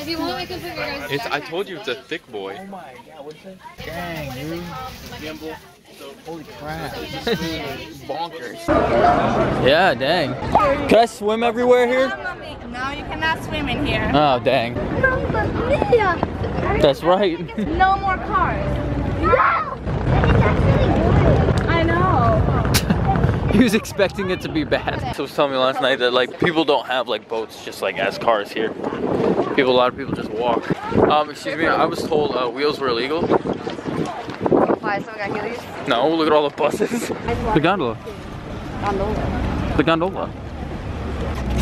if you want, I can put your guys. It's. I told you, it's a thick boy. Oh my god! What's that? Dang, dude. Gimbal. Holy crap. Bonkers. Yeah, dang. Can I swim everywhere here? No, you cannot swim in here. Oh, dang. That's right. no more cars. No! he was expecting it to be bad. So was telling me last night that like people don't have like boats just like as cars here. People, a lot of people just walk. Um, excuse me, I was told uh, wheels were illegal. Why? Someone got heelys? No, look at all the buses. The gondola. The gondola.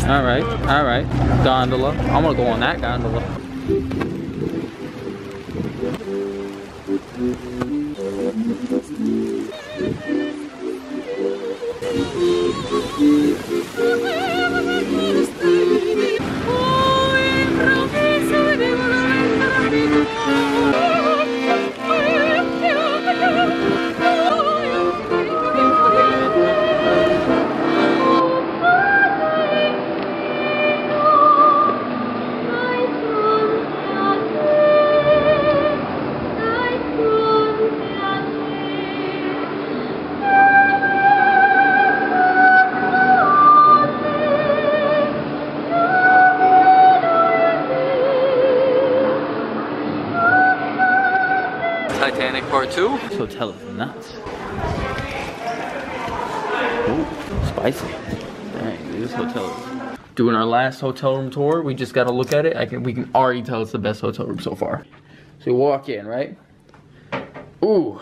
All right, all right. Gondola. I'm gonna go on that gondola. Titanic Part 2. This hotel is nuts. Ooh, spicy. Dang, dude, this hotel is. Doing our last hotel room tour. We just gotta look at it. I can we can already tell it's the best hotel room so far. So you walk in, right? Ooh.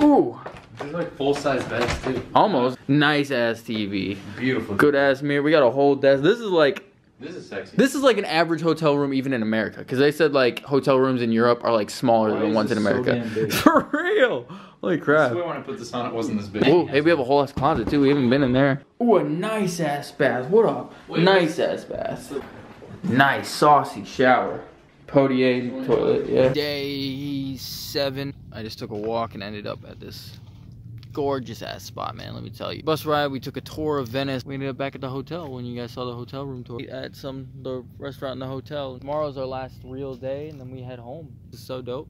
Ooh. There's like full size beds too. Almost. Nice ass TV. Beautiful. Good ass mirror. We got a whole desk. This is like This is sexy. this is like an average hotel room even in America. Because they said like hotel rooms in Europe are like smaller Why than is ones in this so America. damn big? For real. Holy crap. when I put this on, it wasn't this big. Ooh, hey, we have a whole ass closet too. We haven't been in there. Ooh, a nice ass bath. What up? Wait, nice ass bath. Nice saucy shower. Podier toilet. Yeah. Day seven. I just took a walk and ended up at this gorgeous ass spot, man. Let me tell you. Bus ride. We took a tour of Venice. We ended up back at the hotel when you guys saw the hotel room tour. At some the restaurant in the hotel. Tomorrow's our last real day, and then we head home. Is so dope.